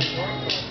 Obrigado.